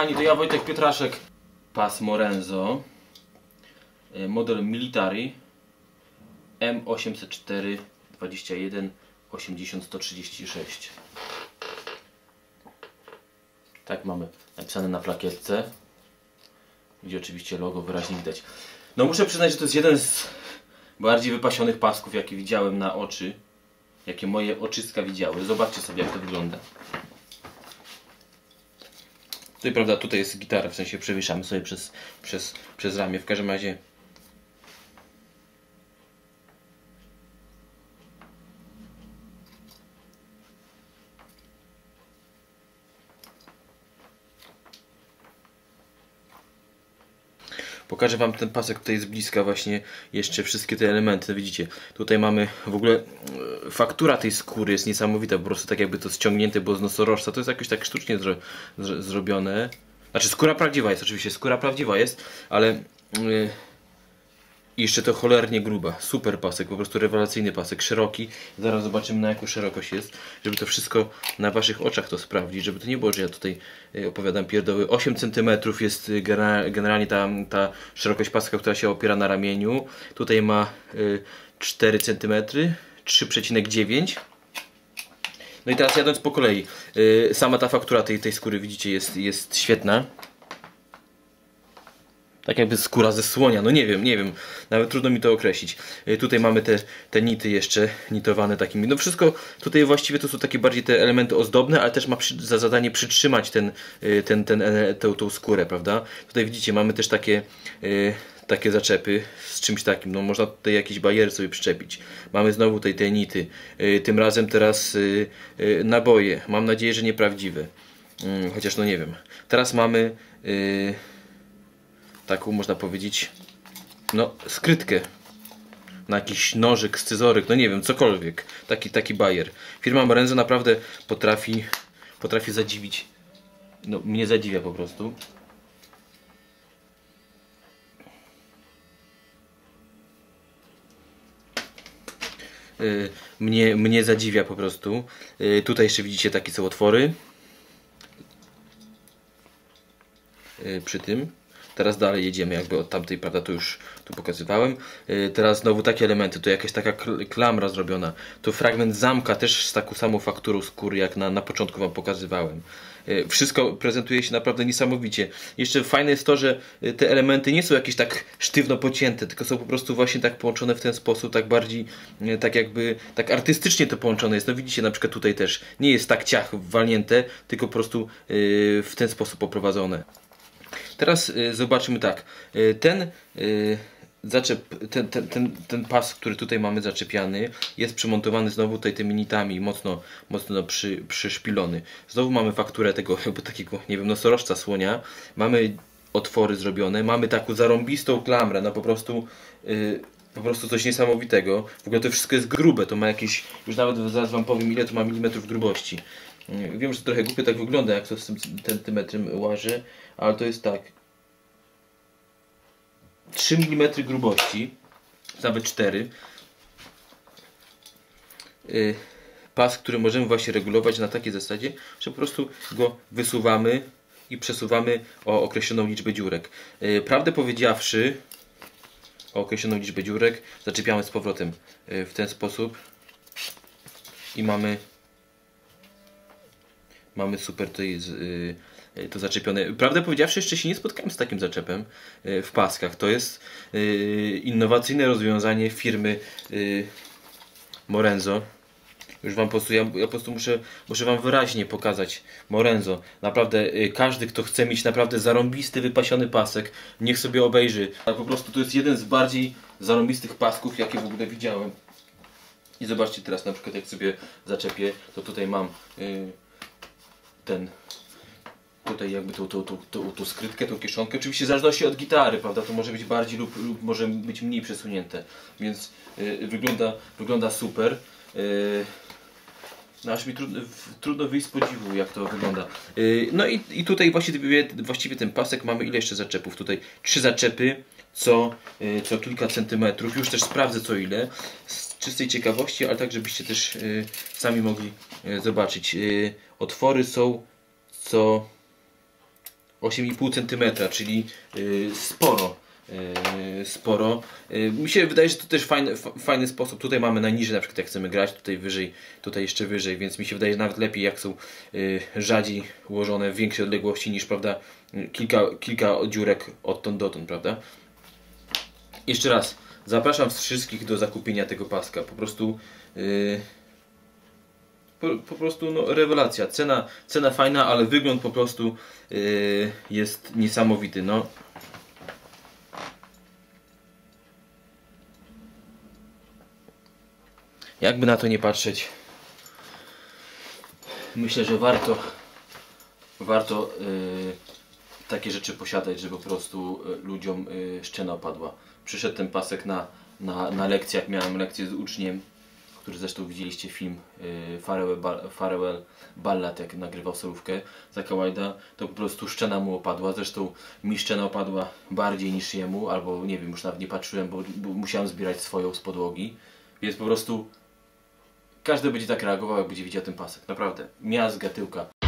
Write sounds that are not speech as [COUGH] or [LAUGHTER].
kochani, to ja Wojtek Pietraszek. Pas Morenzo. E, Model Military. M804 21 80 136. Tak mamy napisane na plakietce. Gdzie oczywiście logo wyraźnie widać. No muszę przyznać, że to jest jeden z bardziej wypasionych pasków, jakie widziałem na oczy. Jakie moje oczyska widziały. Zobaczcie sobie jak to wygląda. Tutaj prawda, tutaj jest gitara, w sensie przewieszamy sobie przez, przez, przez ramię. W każdym razie Pokażę Wam ten pasek tutaj z bliska właśnie jeszcze wszystkie te elementy, widzicie, tutaj mamy w ogóle e, faktura tej skóry jest niesamowita, po prostu tak jakby to ściągnięte było z nosorożca, to jest jakoś tak sztucznie zro, zro, zrobione. Znaczy skóra prawdziwa jest oczywiście, skóra prawdziwa jest, ale yy, jeszcze to cholernie gruba, super pasek, po prostu rewelacyjny pasek, szeroki. Zaraz zobaczymy na jaką szerokość jest, żeby to wszystko na Waszych oczach to sprawdzić, żeby to nie było, że ja tutaj y, opowiadam pierdoły. 8 cm jest y, generalnie ta, ta szerokość paska, która się opiera na ramieniu. Tutaj ma 4 cm, 3,9 no i teraz jadąc po kolei, y, sama ta faktura tej, tej skóry widzicie jest, jest świetna tak jakby skóra ze słonia, no nie wiem, nie wiem, nawet trudno mi to określić. Y, tutaj mamy te, te nity jeszcze nitowane takimi, no wszystko tutaj właściwie to są takie bardziej te elementy ozdobne, ale też ma przy, za zadanie przytrzymać ten, y, ten, ten, e, tę, tą skórę, prawda? Tutaj widzicie, mamy też takie, y, takie zaczepy z czymś takim, no można tutaj jakieś bariery sobie przyczepić. Mamy znowu tutaj te nity, tym razem teraz naboje, mam nadzieję, że nieprawdziwe, mm, chociaż no nie wiem. Teraz mamy taką można powiedzieć no skrytkę na jakiś nożyk, scyzoryk, no nie wiem, cokolwiek. Taki, taki bajer. Firma Morenzo naprawdę potrafi, potrafi zadziwić. No, mnie zadziwia po prostu. Yy, mnie, mnie zadziwia po prostu. Yy, tutaj jeszcze widzicie takie są otwory. Yy, przy tym. Teraz dalej jedziemy jakby od tamtej, prawda, to już tu pokazywałem. Yy, teraz znowu takie elementy, to jakaś taka klamra zrobiona. To fragment zamka też z taką samą fakturą skóry, jak na, na początku Wam pokazywałem. Yy, wszystko prezentuje się naprawdę niesamowicie. Jeszcze fajne jest to, że y, te elementy nie są jakieś tak sztywno pocięte, tylko są po prostu właśnie tak połączone w ten sposób, tak bardziej, tak jakby, tak artystycznie to połączone jest. No widzicie na przykład tutaj też, nie jest tak ciach walnięte, tylko po prostu y, w ten sposób poprowadzone. Teraz y, zobaczmy tak. Y, ten y, zaczep, ten, ten, ten, ten pas, który tutaj mamy zaczepiany, jest przymontowany znowu tutaj tymi nitami, mocno, mocno przy, przyszpilony. Znowu mamy fakturę tego [LAUGHS] jakby takiego, nie wiem, nosorożca słonia. Mamy otwory zrobione, mamy taką zarąbistą klamrę, no po prostu yy, po prostu coś niesamowitego. W ogóle to wszystko jest grube, to ma jakieś, już nawet zaraz wam powiem ile to ma milimetrów grubości. Wiem, że to trochę głupio tak wygląda, jak to z tym centymetrem łaży, ale to jest tak. 3 mm grubości, nawet 4. Y, pas, który możemy właśnie regulować na takiej zasadzie, że po prostu go wysuwamy i przesuwamy o określoną liczbę dziurek. Y, prawdę powiedziawszy, o określoną liczbę dziurek zaczepiamy z powrotem y, w ten sposób i mamy mamy super tutaj yy, to zaczepione. Prawdę powiedziawszy, jeszcze się nie spotkałem z takim zaczepem yy, w paskach. To jest innowacyjne rozwiązanie firmy Morenzo. Już wam po prostu, ja, ja po prostu muszę, muszę wam wyraźnie pokazać Morenzo. Naprawdę każdy, kto chce mieć naprawdę zarąbisty, wypasiony pasek, niech sobie obejrzy. Po prostu to jest jeden z bardziej zarąbistych pasków, jakie w ogóle widziałem. I zobaczcie teraz na przykład jak sobie zaczepię, to tutaj mam yy, ten tutaj jakby tą, tą, tą, tą, tą skrytkę, tą kieszonkę. Oczywiście w zależności od gitary, prawda, to może być bardziej lub, lub może być mniej przesunięte, więc y, wygląda, wygląda super. Y, no aż mi trudno, trudno wyjść z podziwu, jak to wygląda. Y, no i, i tutaj właściwie, właściwie ten pasek mamy ile jeszcze zaczepów? Tutaj trzy zaczepy co, y, co kilka centymetrów. Już też sprawdzę co ile. Z czystej ciekawości, ale tak żebyście też sami mogli zobaczyć. Otwory są co 8,5 cm, czyli y, sporo. y, sporo. Y, mi się wydaje, że to też fajny, fa- fajny sposób. Tutaj mamy najniżej na przykład jak chcemy grać, tutaj wyżej, tutaj jeszcze wyżej, więc mi się wydaje, że nawet lepiej jak są rzadziej ułożone w większej odległości niż prawda kilka, kilka dziurek odtąd dotąd, prawda? Jeszcze raz, zapraszam wszystkich do zakupienia tego paska. Po prostu y, po, po prostu no, rewelacja. Cena, cena fajna, ale wygląd po prostu yy, jest niesamowity. No. Jakby na to nie patrzeć, myślę, że warto warto yy, takie rzeczy posiadać, żeby po prostu y, ludziom y, szczena opadła. Przyszedł ten pasek na, na, na lekcję, jak miałem lekcję z uczniem, który zresztą widzieliście film y, Farewell, Farewell Ballad, jak nagrywał solówkę za Kałajda, to po prostu szczena mu opadła. Zresztą mi szczena opadła bardziej niż jemu, albo nie wiem, już nawet nie patrzyłem, bo, bo musiałem zbierać swoją z podłogi. Więc po prostu każdy będzie tak reagował, jak będzie widział ten pasek. Naprawdę. Miazga tyłka.